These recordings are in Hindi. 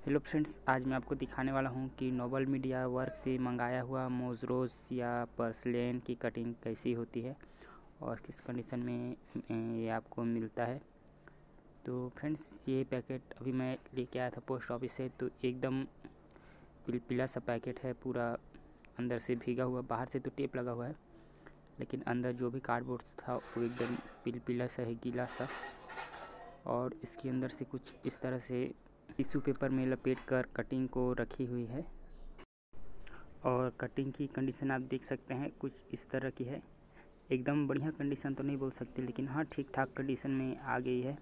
हेलो फ्रेंड्स आज मैं आपको दिखाने वाला हूँ कि नोबल मीडिया वर्क से मंगाया हुआ मोजरोज या पर्सलेन की कटिंग कैसी होती है और किस कंडीशन में ये आपको मिलता है। तो फ्रेंड्स ये पैकेट अभी मैं लेके आया था पोस्ट ऑफ़िस से तो एकदम पिलपिला सा पैकेट है, पूरा अंदर से भीगा हुआ, बाहर से तो टेप लगा हुआ है, लेकिन अंदर जो भी कार्डबोर्ड था वो एकदम पिलपिला सा है, गीला सा। और इसके अंदर से कुछ इस तरह से टिश्यू पेपर में लपेट कर कटिंग को रखी हुई है। और कटिंग की कंडीशन आप देख सकते हैं, कुछ इस तरह की है। एकदम बढ़िया कंडीशन तो नहीं बोल सकते, लेकिन हाँ ठीक ठाक कंडीशन में आ गई है।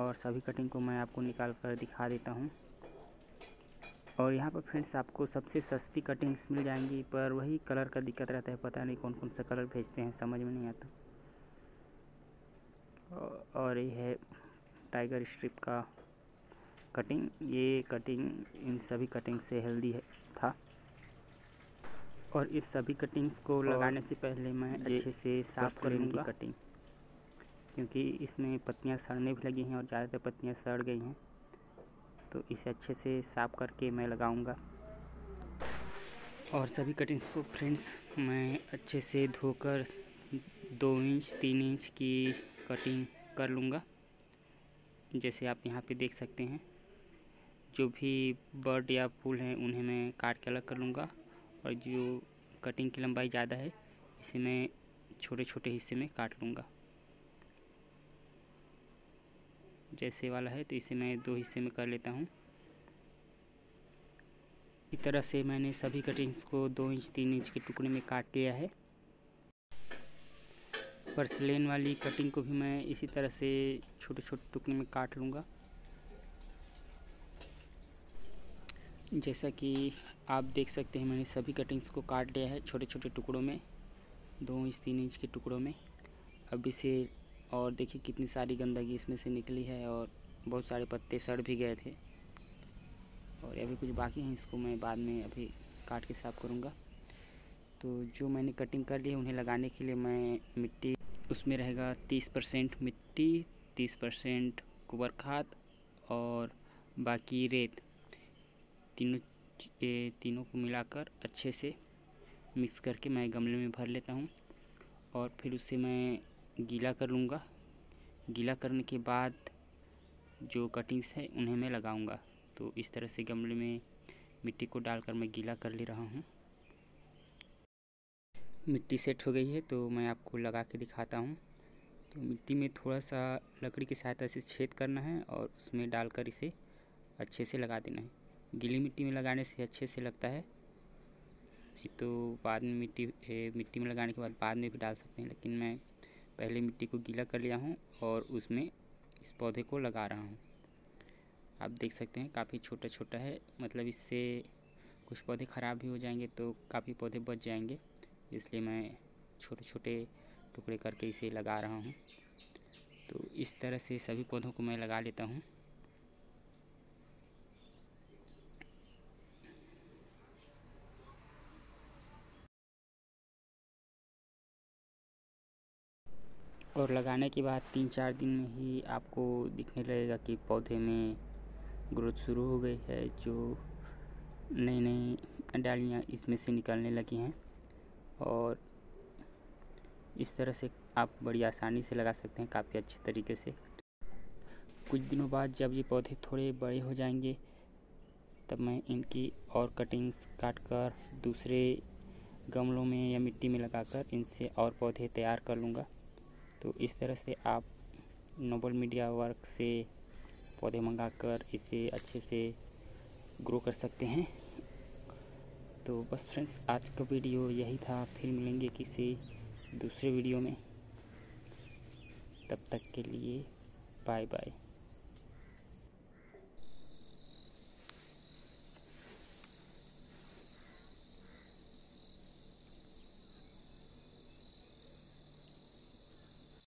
और सभी कटिंग को मैं आपको निकाल कर दिखा देता हूँ। और यहाँ पर फ्रेंड्स आपको सबसे सस्ती कटिंग्स मिल जाएँगी, पर वही कलर का दिक्कत रहता है, पता नहीं कौन कौन सा कलर भेजते हैं, समझ में नहीं आता। और ये है टाइगर स्ट्रिप का कटिंग ये कटिंग इन सभी कटिंग से हेल्दी है था। और इस सभी कटिंग्स को लगाने से पहले मैं अच्छे से साफ़ कर लूँगी। कटिंग क्योंकि इसमें पत्तियाँ सड़ने भी लगी हैं और ज़्यादातर पत्तियाँ सड़ गई हैं। तो इसे अच्छे से साफ़ करके मैं लगाऊँगा। और सभी कटिंग्स को फ्रेंड्स मैं अच्छे से धोकर दो इंच तीन इंच की कटिंग कर लूँगा। जैसे आप यहाँ पे देख सकते हैं, जो भी बर्ड या फूल हैं उन्हें मैं काट के अलग कर लूँगा और जो कटिंग की लंबाई ज़्यादा है, इसे मैं छोटे छोटे हिस्से में काट लूँगा। जैसे वाला है तो इसे मैं दो हिस्से में कर लेता हूँ। इस तरह से मैंने सभी कटिंग्स को दो इंच, तीन इंच के टुकड़े में काट लिया है। पर्सलेन वाली कटिंग को भी मैं इसी तरह से छोटे छोटे टुकड़े में काट लूँगा। जैसा कि आप देख सकते हैं, मैंने सभी कटिंग्स को काट लिया है छोटे छोटे टुकड़ों में, दो इंच, तीन इंच के टुकड़ों में। अब इसे और देखिए कितनी सारी गंदगी इसमें से निकली है और बहुत सारे पत्ते सड़ भी गए थे। और अभी कुछ बाकी हैं, इसको मैं बाद में अभी काट के साफ़ करूँगा। तो जो मैंने कटिंग कर ली है, उन्हें लगाने के लिए मैं मिट्टी उसमें रहेगा तीस परसेंट मिट्टी, तीस परसेंट गोबर खाद और बाकी रेत। तीनों ये तीनों को मिलाकर अच्छे से मिक्स करके मैं गमले में भर लेता हूँ और फिर उसे मैं गीला कर लूँगा। गीला करने के बाद जो कटिंग्स है उन्हें मैं लगाऊँगा। तो इस तरह से गमले में मिट्टी को डालकर मैं गीला कर ले रहा हूँ। मिट्टी सेट हो गई है तो मैं आपको लगा के दिखाता हूँ। तो मिट्टी में थोड़ा सा लकड़ी की सहायता से छेद करना है और उसमें डालकर इसे अच्छे से लगा देना है। गीली मिट्टी में लगाने से अच्छे से लगता है। नहीं तो बाद में मिट्टी ए, मिट्टी में लगाने के बाद बाद में भी डाल सकते हैं लेकिन मैं पहले मिट्टी को गीला कर लिया हूँ और उसमें इस पौधे को लगा रहा हूँ। आप देख सकते हैं काफ़ी छोटा छोटा है मतलब इससे कुछ पौधे ख़राब भी हो जाएँगे तो काफ़ी पौधे बच जाएँगे। इसलिए मैं छोटे छोटे टुकड़े करके इसे लगा रहा हूँ। तो इस तरह से सभी पौधों को मैं लगा लेता हूँ। और लगाने के बाद तीन चार दिन में ही आपको दिखने लगेगा कि पौधे में ग्रोथ शुरू हो गई है, जो नई नई डालियाँ इसमें से निकलने लगी हैं। और इस तरह से आप बड़ी आसानी से लगा सकते हैं काफ़ी अच्छे तरीके से। कुछ दिनों बाद जब ये पौधे थोड़े बड़े हो जाएँगे, तब मैं इनकी और कटिंग्स काट कर दूसरे गमलों में या मिट्टी में लगाकर इनसे और पौधे तैयार कर लूँगा। तो इस तरह से आप नोबल मीडिया वर्क से पौधे मंगाकर इसे अच्छे से ग्रो कर सकते हैं। तो बस फ्रेंड्स, आज का वीडियो यही था। फिर मिलेंगे किसी दूसरे वीडियो में। तब तक के लिए बाय बाय।